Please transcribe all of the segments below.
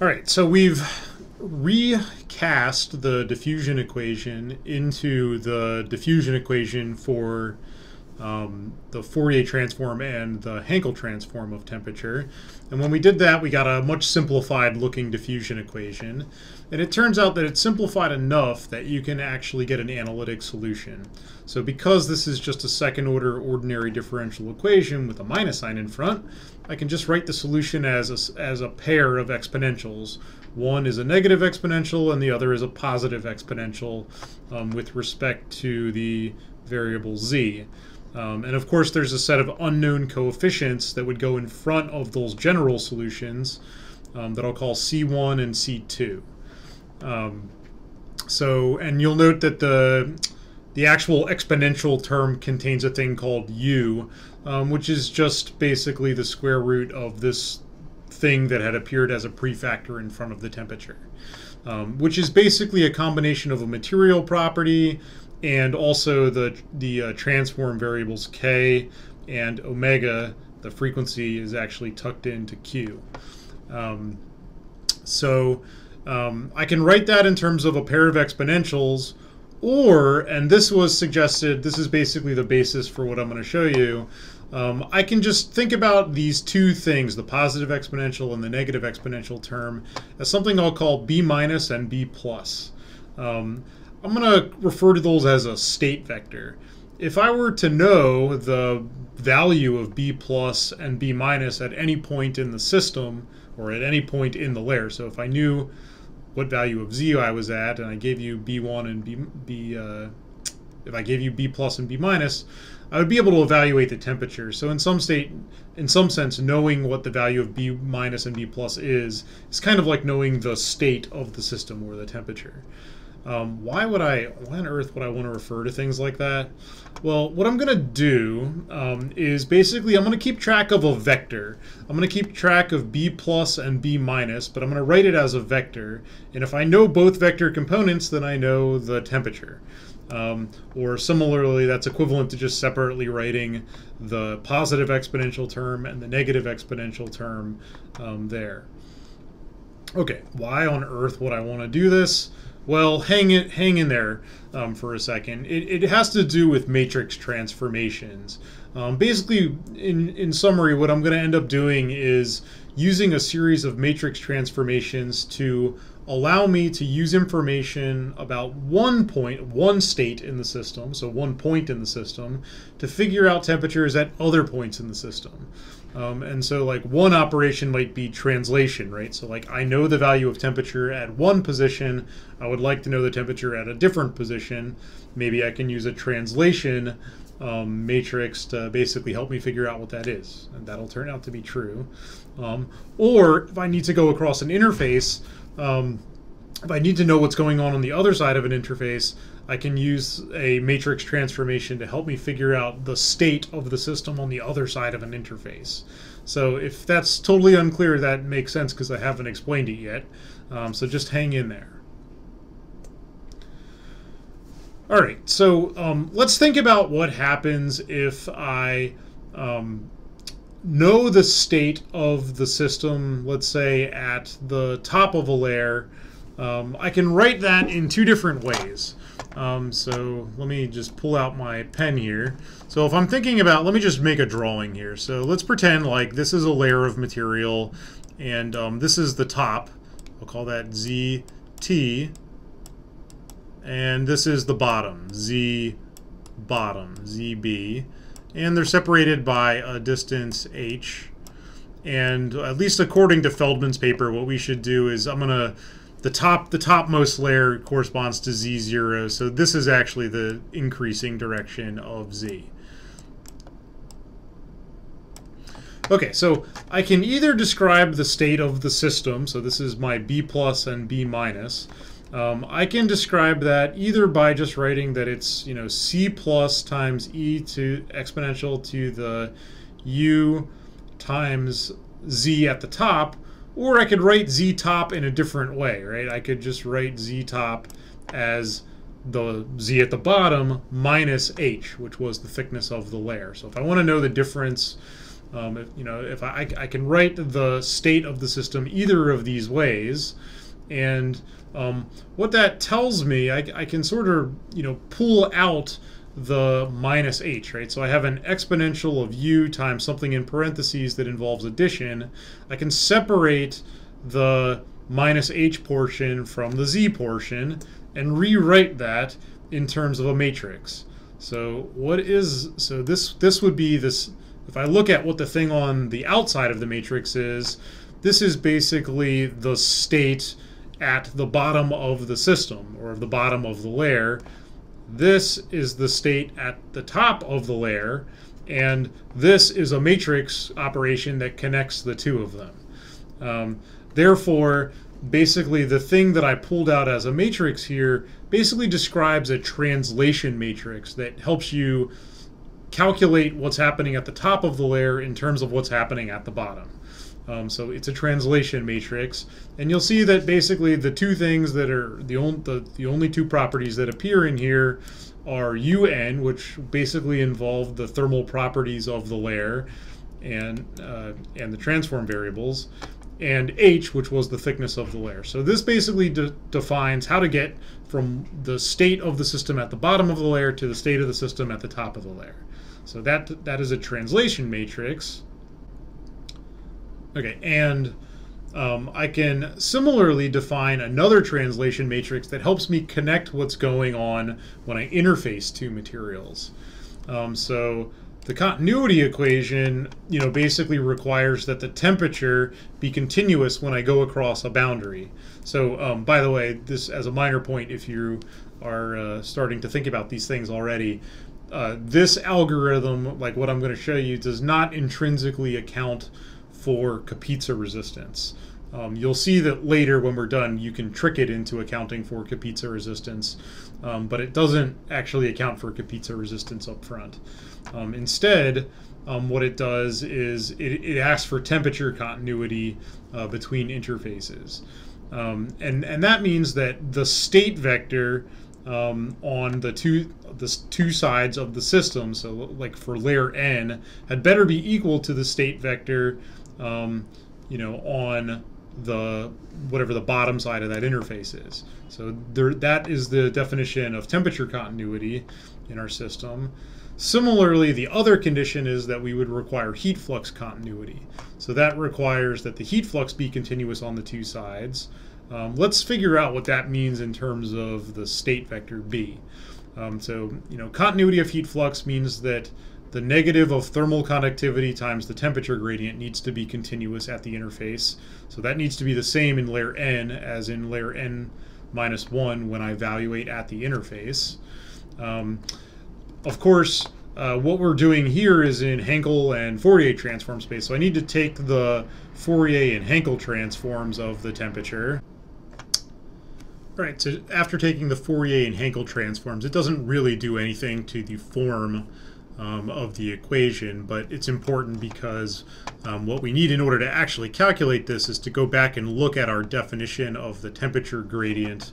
All right, so we've recast the diffusion equation into the diffusion equation for um, the Fourier transform and the Hankel transform of temperature. And when we did that, we got a much simplified looking diffusion equation. And it turns out that it's simplified enough that you can actually get an analytic solution. So because this is just a second order ordinary differential equation with a minus sign in front, I can just write the solution as a, as a pair of exponentials. One is a negative exponential and the other is a positive exponential um, with respect to the variable z. Um, and of course, there's a set of unknown coefficients that would go in front of those general solutions um, that I'll call C1 and C2. Um, so, and you'll note that the the actual exponential term contains a thing called u, um, which is just basically the square root of this thing that had appeared as a prefactor in front of the temperature, um, which is basically a combination of a material property and also the the uh, transform variables k and omega. The frequency is actually tucked into q. Um, so um, I can write that in terms of a pair of exponentials, or, and this was suggested, this is basically the basis for what I'm going to show you, um, I can just think about these two things, the positive exponential and the negative exponential term, as something I'll call b minus and b plus. Um, I'm going to refer to those as a state vector. If I were to know the value of b plus and b minus at any point in the system, or at any point in the layer, so if I knew what value of z I was at, and I gave you b1 and b, b uh, if I gave you b plus and b minus, I would be able to evaluate the temperature. So in some state, in some sense, knowing what the value of b minus and b plus is is kind of like knowing the state of the system or the temperature. Um, why would I, why on earth would I want to refer to things like that? Well, what I'm going to do um, is basically I'm going to keep track of a vector. I'm going to keep track of b plus and b minus, but I'm going to write it as a vector. And if I know both vector components, then I know the temperature. Um, or similarly, that's equivalent to just separately writing the positive exponential term and the negative exponential term um, there. Okay, why on earth would I want to do this? Well, hang it, hang in there um, for a second. It, it has to do with matrix transformations. Um, basically, in, in summary, what I'm going to end up doing is using a series of matrix transformations to allow me to use information about one point, one state in the system, so one point in the system, to figure out temperatures at other points in the system. Um, and so like one operation might be translation, right? So like I know the value of temperature at one position, I would like to know the temperature at a different position. Maybe I can use a translation um, matrix to basically help me figure out what that is. And that'll turn out to be true. Um, or if I need to go across an interface, um, if I need to know what's going on on the other side of an interface, I can use a matrix transformation to help me figure out the state of the system on the other side of an interface. So if that's totally unclear, that makes sense because I haven't explained it yet. Um, so just hang in there. All right, so um, let's think about what happens if I um, know the state of the system, let's say at the top of a layer. Um, I can write that in two different ways. Um, so let me just pull out my pen here. So if I'm thinking about, let me just make a drawing here. So let's pretend like this is a layer of material and um, this is the top. I'll call that ZT. And this is the bottom, Z bottom, ZB. And they're separated by a distance h. And at least according to Feldman's paper, what we should do is I'm going to the top the topmost layer corresponds to z0 so this is actually the increasing direction of z. Okay so I can either describe the state of the system. So this is my b plus and b minus. Um, I can describe that either by just writing that it's you know c plus times e to exponential to the u times z at the top or I could write z top in a different way, right? I could just write z top as the z at the bottom minus h, which was the thickness of the layer. So if I want to know the difference Um, if, you know, if I, I can write the state of the system either of these ways, and um, what that tells me, I, I can sort of, you know, pull out the minus h, right? So I have an exponential of u times something in parentheses that involves addition. I can separate the minus h portion from the z portion and rewrite that in terms of a matrix. So what is, so this, this would be this, if I look at what the thing on the outside of the matrix is, this is basically the state at the bottom of the system or the bottom of the layer this is the state at the top of the layer, and this is a matrix operation that connects the two of them. Um, therefore, basically the thing that I pulled out as a matrix here basically describes a translation matrix that helps you calculate what's happening at the top of the layer in terms of what's happening at the bottom. Um, so it's a translation matrix, and you'll see that basically the two things that are the only the, the only two properties that appear in here are un, which basically involve the thermal properties of the layer, and uh, and the transform variables, and h, which was the thickness of the layer. So this basically de defines how to get from the state of the system at the bottom of the layer to the state of the system at the top of the layer. So that that is a translation matrix. Okay, and um, I can similarly define another translation matrix that helps me connect what's going on when I interface two materials. Um, so the continuity equation, you know, basically requires that the temperature be continuous when I go across a boundary. So, um, by the way, this as a minor point, if you are uh, starting to think about these things already, uh, this algorithm, like what I'm going to show you, does not intrinsically account for Kapitsa resistance. Um, you'll see that later when we're done, you can trick it into accounting for Kapitsa resistance, um, but it doesn't actually account for Kapitsa resistance up front. Um, instead, um, what it does is it, it, asks for temperature continuity uh, between interfaces. Um, and, and that means that the state vector um, on the two the two sides of the system, so like for layer n, had better be equal to the state vector um, you know, on the whatever the bottom side of that interface is. So there, that is the definition of temperature continuity in our system. Similarly, the other condition is that we would require heat flux continuity. So that requires that the heat flux be continuous on the two sides. Um, let's figure out what that means in terms of the state vector B. Um, so, you know, continuity of heat flux means that the negative of thermal conductivity times the temperature gradient needs to be continuous at the interface. So that needs to be the same in layer n as in layer n minus 1 when I evaluate at the interface. Um, of course, uh, what we're doing here is in Hankel and Fourier transform space. So I need to take the Fourier and Hankel transforms of the temperature. All right, so after taking the Fourier and Hankel transforms, it doesn't really do anything to the form um, of the equation, but it's important because um, what we need in order to actually calculate this is to go back and look at our definition of the temperature gradient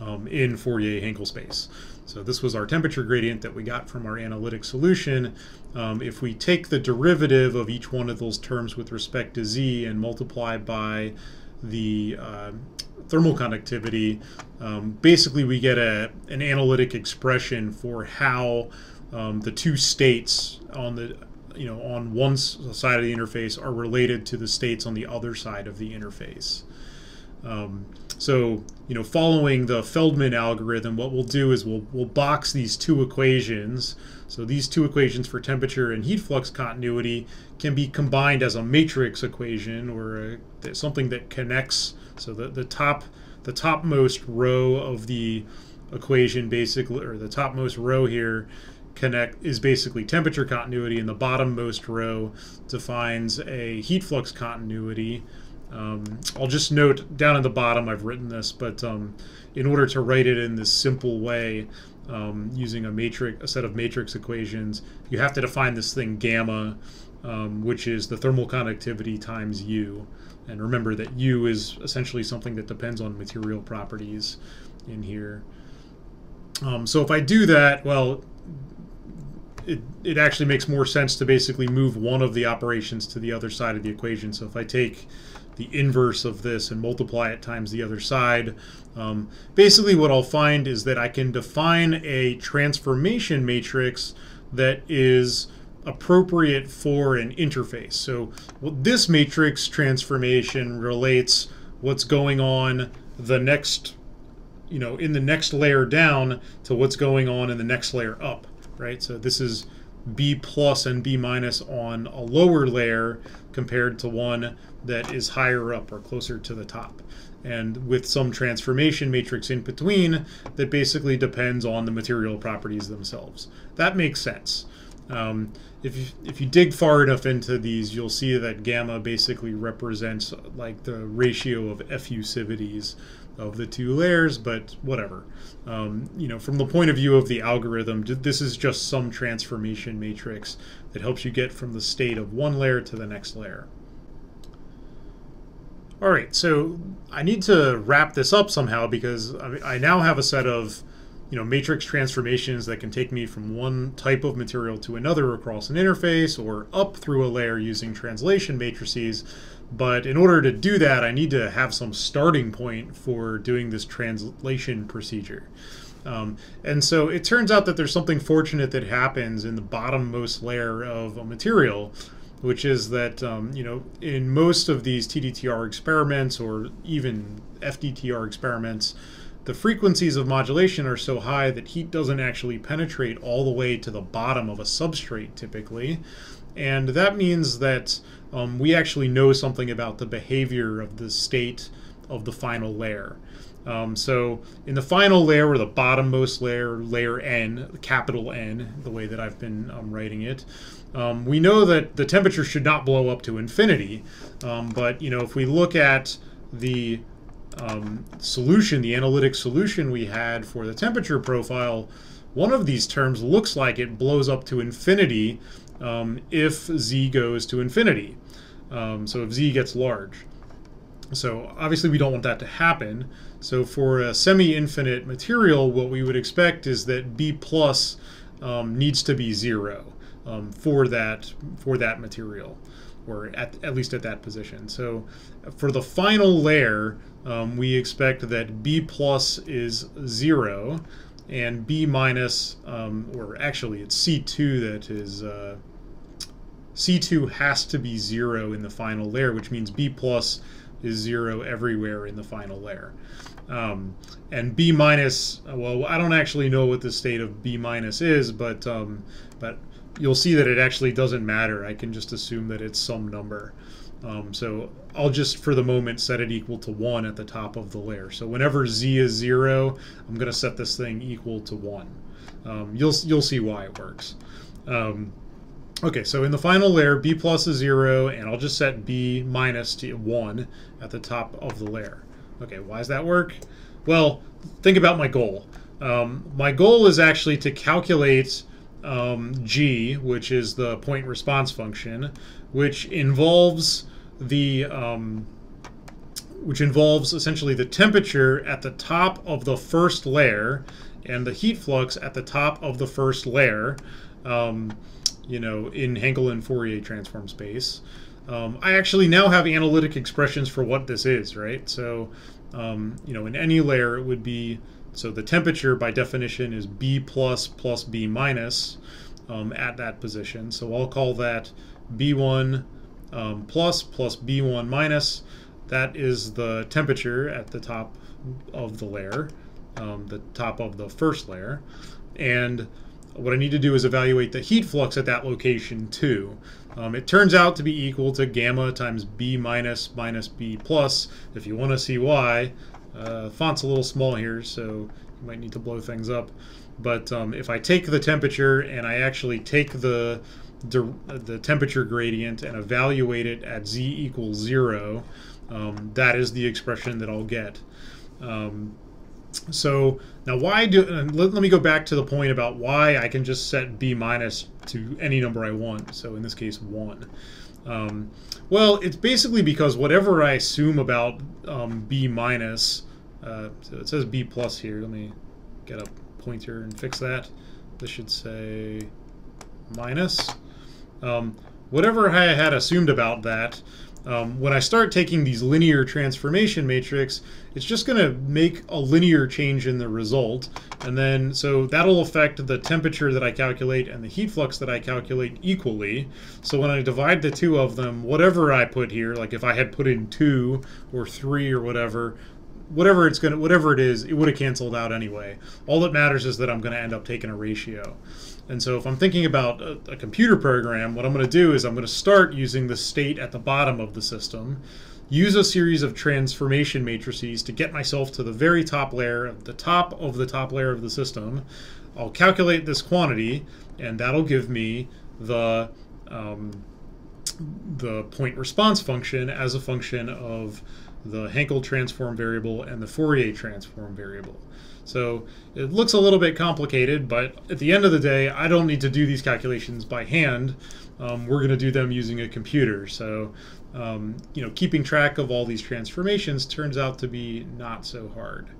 um, in Fourier-Hankel space. So this was our temperature gradient that we got from our analytic solution. Um, if we take the derivative of each one of those terms with respect to z and multiply by the uh, thermal conductivity, um, basically we get a, an analytic expression for how um, the two states on the you know on one side of the interface are related to the states on the other side of the interface. Um, so you know, following the Feldman algorithm, what we'll do is we'll we'll box these two equations. So these two equations for temperature and heat flux continuity can be combined as a matrix equation or a, something that connects. So the the top the topmost row of the equation basically, or the topmost row here connect is basically temperature continuity, and the bottommost row defines a heat flux continuity. Um, I'll just note down at the bottom I've written this, but um, in order to write it in this simple way, um, using a matrix, a set of matrix equations, you have to define this thing gamma, um, which is the thermal conductivity times U. And remember that U is essentially something that depends on material properties in here. Um, so if I do that, well, it, it actually makes more sense to basically move one of the operations to the other side of the equation. So if I take the inverse of this and multiply it times the other side, um, basically what I'll find is that I can define a transformation matrix that is appropriate for an interface. So well, this matrix transformation relates what's going on the next, you know, in the next layer down to what's going on in the next layer up, right? So this is B plus and B minus on a lower layer compared to one that is higher up or closer to the top. And with some transformation matrix in between that basically depends on the material properties themselves. That makes sense. Um, if you, if you dig far enough into these, you'll see that gamma basically represents like the ratio of effusivities of the two layers, but whatever. Um, you know, from the point of view of the algorithm, this is just some transformation matrix that helps you get from the state of one layer to the next layer. All right, so I need to wrap this up somehow because I now have a set of you know, matrix transformations that can take me from one type of material to another across an interface or up through a layer using translation matrices. But in order to do that, I need to have some starting point for doing this translation procedure. Um, and so it turns out that there's something fortunate that happens in the bottommost layer of a material, which is that, um, you know, in most of these TDTR experiments or even FDTR experiments, the frequencies of modulation are so high that heat doesn't actually penetrate all the way to the bottom of a substrate typically. And that means that um, we actually know something about the behavior of the state of the final layer. Um, so in the final layer, or the bottommost layer, layer N, capital N, the way that I've been um, writing it, um, we know that the temperature should not blow up to infinity. Um, but you know, if we look at the um, solution, the analytic solution we had for the temperature profile, one of these terms looks like it blows up to infinity um, if z goes to infinity. Um, so if z gets large. So obviously we don't want that to happen. So for a semi-infinite material, what we would expect is that B plus um, needs to be zero um, for that for that material or at, at least at that position. So for the final layer, um, we expect that B plus is 0 and B minus, um, or actually it's C2 that is, uh, C2 has to be 0 in the final layer, which means B plus is 0 everywhere in the final layer. Um, and B minus, well, I don't actually know what the state of B minus is, but um, but you'll see that it actually doesn't matter. I can just assume that it's some number. Um, so I'll just, for the moment, set it equal to 1 at the top of the layer. So whenever z is 0, I'm going to set this thing equal to 1. Um, you'll, you'll see why it works. Um, okay, so in the final layer, b plus is 0, and I'll just set b minus to 1 at the top of the layer. Okay, why does that work? Well, think about my goal. Um, my goal is actually to calculate um, g, which is the point response function, which involves the um, which involves essentially the temperature at the top of the first layer and the heat flux at the top of the first layer, um, you know, in Hankel and Fourier transform space. Um, I actually now have analytic expressions for what this is, right? So, um, you know, in any layer it would be so the temperature by definition is B plus plus B minus um, at that position. So I'll call that B1 um, plus plus B1 minus. That is the temperature at the top of the layer, um, the top of the first layer. And what I need to do is evaluate the heat flux at that location too. Um, it turns out to be equal to gamma times B minus minus B plus. If you want to see why, uh, font's a little small here, so you might need to blow things up. But um, if I take the temperature and I actually take the, the temperature gradient and evaluate it at z equals 0, um, that is the expression that I'll get. Um, so now why do, let, let, me go back to the point about why I can just set b minus to any number I want. So in this case, 1. Um, well, it's basically because whatever I assume about um, b minus, uh, so it says b plus here. Let me get a pointer and fix that. This should say minus um, whatever I had assumed about that. Um, when I start taking these linear transformation matrix, it's just going to make a linear change in the result. And then, so that'll affect the temperature that I calculate and the heat flux that I calculate equally. So when I divide the two of them, whatever I put here, like if I had put in two or three or whatever, whatever it's gonna, whatever it is, it would have canceled out anyway. All that matters is that I'm going to end up taking a ratio. And so if I'm thinking about a, a computer program, what I'm going to do is I'm going to start using the state at the bottom of the system, use a series of transformation matrices to get myself to the very top layer, the top of the top layer of the system. I'll calculate this quantity, and that'll give me the um, the point response function as a function of the Hankel transform variable and the Fourier transform variable. So it looks a little bit complicated, but at the end of the day, I don't need to do these calculations by hand. Um, we're going to do them using a computer. So, um, you know, keeping track of all these transformations turns out to be not so hard.